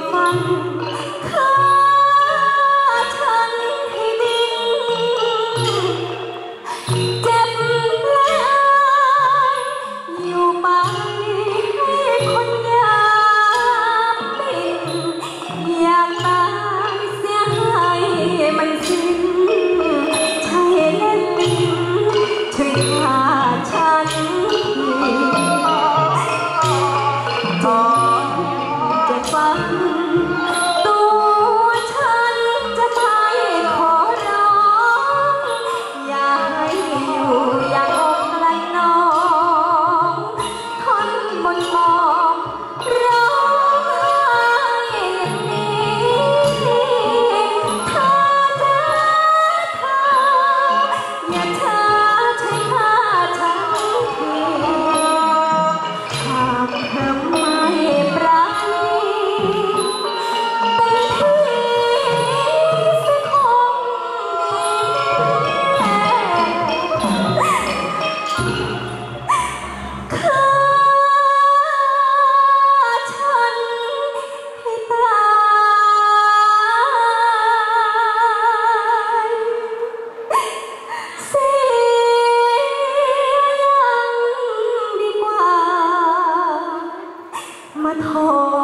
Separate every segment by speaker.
Speaker 1: someone Mom. home.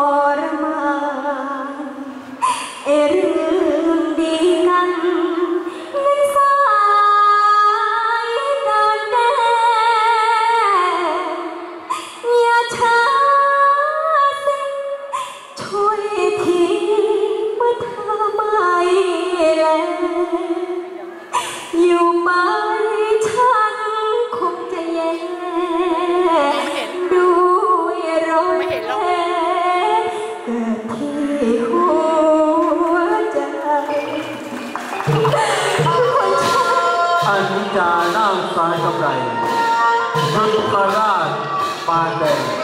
Speaker 1: จาร่างสายกำไรยุทธราชปานแดง